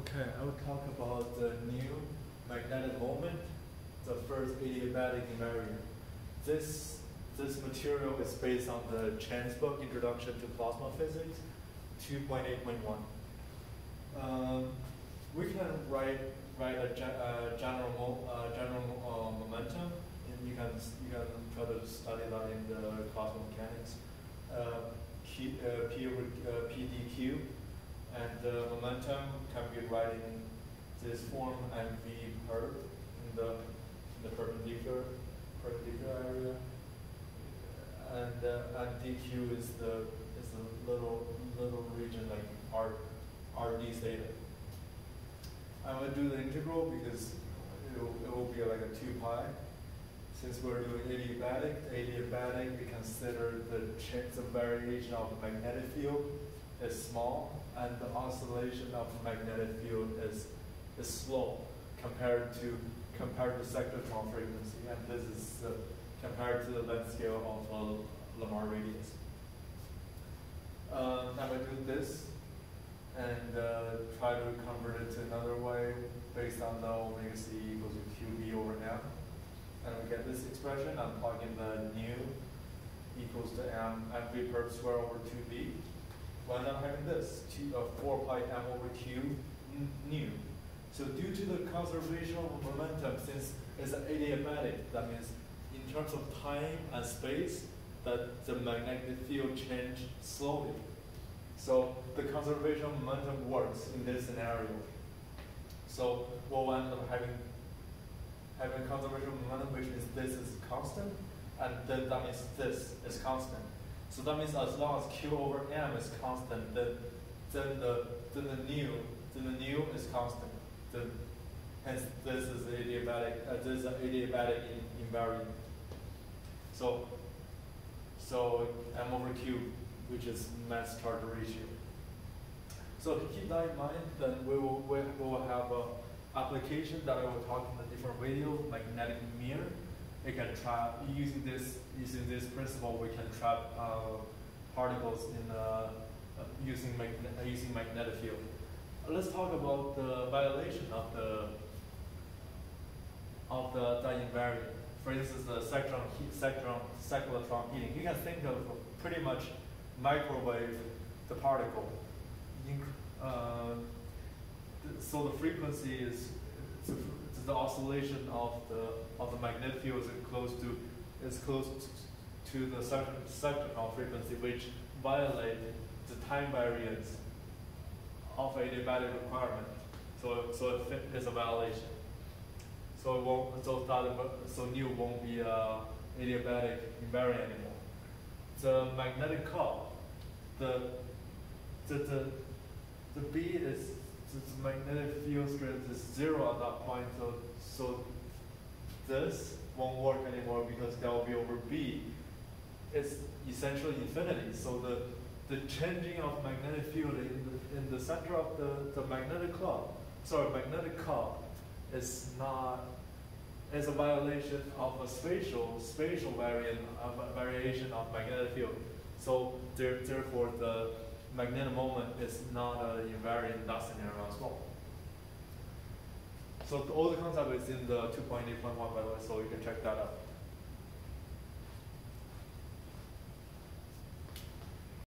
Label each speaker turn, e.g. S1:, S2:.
S1: Okay, I will talk about the new magnetic moment, the first adiabatic invariant. This, this material is based on the Chen's book, Introduction to Plasma Physics, 2.8.1. Um, we can write, write a ge general, general uh, momentum, and you can, you can try to study that in the plasma mechanics. Uh, Q, uh, P over uh, PDQ and the momentum can be written in this form and mv per in the in the perpendicular perpendicular area, and uh, and dq is the is the little little region like r rd theta. I'm gonna do the integral because it will, it will be like a two pi. Since we're doing adiabatic, adiabatic we consider the of variation of the magnetic field is small and the oscillation of magnetic field is, is slow compared to compared to cyclotron frequency, and this is uh, compared to the length scale of uh, Larmor radius. Uh, to do this and uh, try to convert it to another way based on the omega c equals to qb over m. And we get this expression, I'm plugging the nu equals to m mv per square over 2b wind up having this, t, uh, 4 pi m over q nu. So due to the conservation of momentum, since it's adiabatic, that means in terms of time and space, that the magnetic field change slowly. So the conservation of momentum works in this scenario. So what we'll end up having having conservation of momentum, which is this is constant, and then that means this is constant. So that means as long as Q over M is constant, then, then the then the nu then the nu is constant. Then, hence this is adiabatic. Uh, this is an adiabatic in, invariant. So so M over Q, which is mass charge ratio. So keep that in mind, then we will we will have a application that I will talk in a different video, magnetic mirror we can trap using this using this principle. We can trap uh, particles in uh, using magne using magnetic field. Let's talk about the violation of the of the, the invariant. For instance, the cyclotron, heat, cyclotron, cyclotron heating. You can think of pretty much microwave the particle. Uh, so the frequency is the oscillation of the of the magnetic field is close to is close to the cyclotron frequency, which violate the time variance of adiabatic requirement. So so it is a violation. So it won't so so nu won't be uh, a adiabatic invariant anymore. The magnetic core, the the the the B is the magnetic field strength is zero at that point, so, so this won't work anymore because that will be over B. It's essentially infinity. So the, the changing of magnetic field in the, in the center of the, the magnetic cloud, sorry, magnetic cloud is not is a violation of a spatial spatial variant variation of magnetic field. So there, therefore the magnetic moment is not uh, invariant in that scenario as well. So all the concept is in the 2.8.1 by the way, so you can check that out.